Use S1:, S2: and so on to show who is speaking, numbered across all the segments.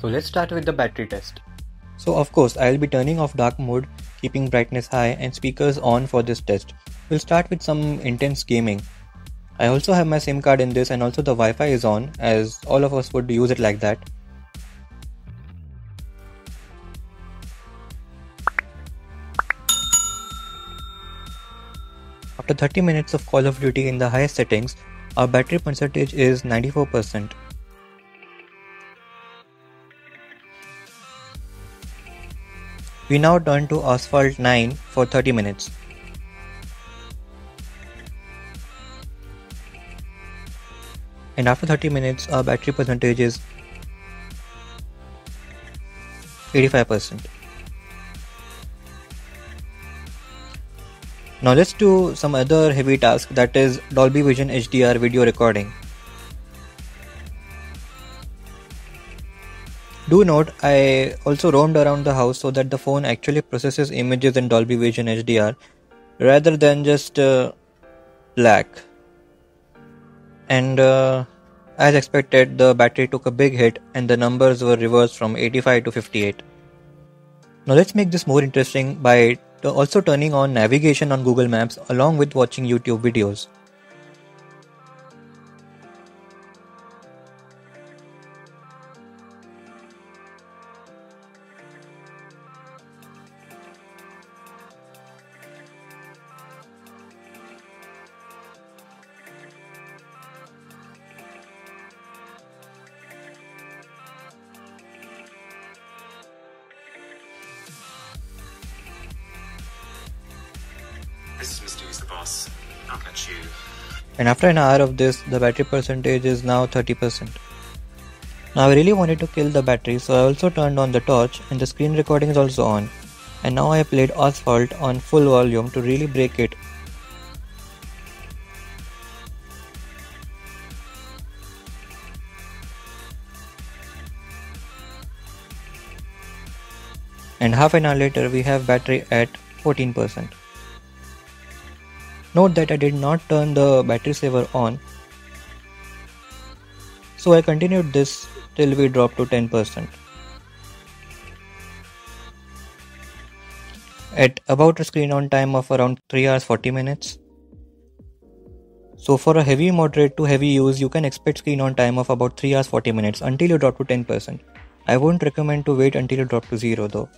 S1: So let's start with the battery test.
S2: So of course I'll be turning off dark mode, keeping brightness high and speakers on for this test. We'll start with some intense gaming. I also have my SIM card in this and also the Wi-Fi is on as all of us would use it like that. After 30 minutes of Call of Duty in the highest settings, our battery percentage is 94%. We now turn to Asphalt 9 for 30 minutes. And after 30 minutes, our battery percentage is 85%. Now let's do some other heavy task that is Dolby Vision HDR video recording. Do note, I also roamed around the house so that the phone actually processes images in Dolby Vision HDR rather than just uh, black. And uh, as expected, the battery took a big hit and the numbers were reversed from 85 to 58. Now let's make this more interesting by also turning on navigation on Google Maps along with watching YouTube videos.
S3: Boss. I'll catch you.
S2: And after an hour of this, the battery percentage is now 30%. Now I really wanted to kill the battery so I also turned on the torch and the screen recording is also on. And now I played Asphalt on full volume to really break it. And half an hour later we have battery at 14%. Note that I did not turn the battery saver on. So I continued this till we dropped to 10%. At about a screen on time of around 3 hours 40 minutes. So for a heavy moderate to heavy use you can expect screen on time of about 3 hours 40 minutes until you drop to 10%. I won't recommend to wait until you drop to 0 though.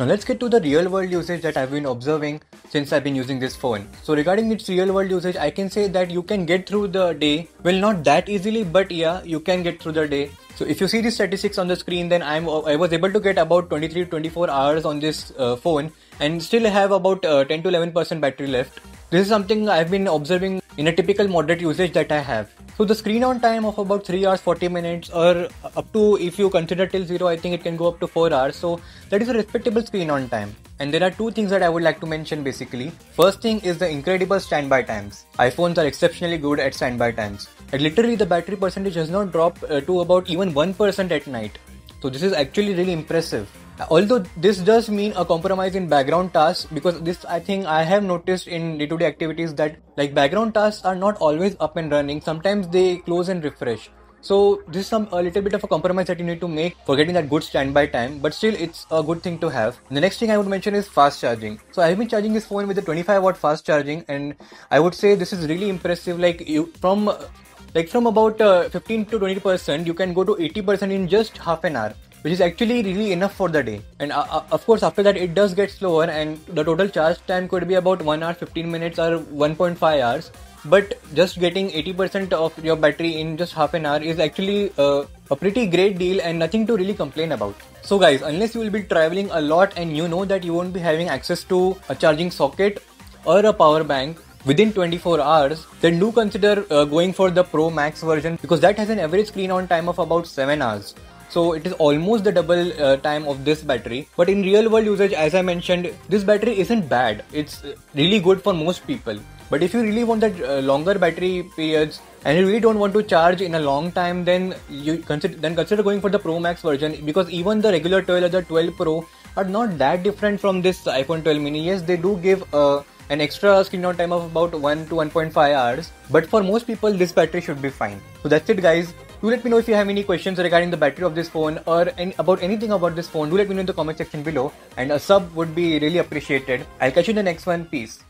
S1: Now let's get to the real world usage that I've been observing since I've been using this phone. So regarding its real world usage, I can say that you can get through the day. Well, not that easily, but yeah, you can get through the day. So if you see the statistics on the screen, then I'm I was able to get about 23 24 hours on this uh, phone and still have about uh, 10 to 11% battery left. This is something I've been observing in a typical moderate usage that I have. So the screen on time of about 3 hours 40 minutes or up to if you consider till 0 I think it can go up to 4 hours. So that is a respectable screen on time. And there are two things that I would like to mention basically. First thing is the incredible standby times. iPhones are exceptionally good at standby times. And literally the battery percentage has not dropped uh, to about even 1% at night. So this is actually really impressive although this does mean a compromise in background tasks because this i think i have noticed in day-to-day activities that like background tasks are not always up and running sometimes they close and refresh so this is some a little bit of a compromise that you need to make for getting that good standby time, but still it's a good thing to have. The next thing I would mention is fast charging. So I have been charging this phone with a 25 watt fast charging, and I would say this is really impressive. Like you from like from about uh, 15 to 20 percent, you can go to 80 percent in just half an hour which is actually really enough for the day. And uh, uh, of course, after that, it does get slower, and the total charge time could be about 1 hour 15 minutes or 1.5 hours. But just getting 80% of your battery in just half an hour is actually uh, a pretty great deal and nothing to really complain about. So, guys, unless you will be traveling a lot and you know that you won't be having access to a charging socket or a power bank, within 24 hours, then do consider uh, going for the Pro Max version because that has an average screen on time of about 7 hours so it is almost the double uh, time of this battery but in real world usage as i mentioned this battery isn't bad it's really good for most people but if you really want that uh, longer battery periods and you really don't want to charge in a long time then you consider then consider going for the pro max version because even the regular 12 or the 12 pro are not that different from this iphone 12 mini yes they do give a an extra screen on time of about 1 to 1.5 hours. But for most people, this battery should be fine. So that's it guys. Do let me know if you have any questions regarding the battery of this phone or any, about anything about this phone. Do let me know in the comment section below and a sub would be really appreciated. I'll catch you in the next one. Peace.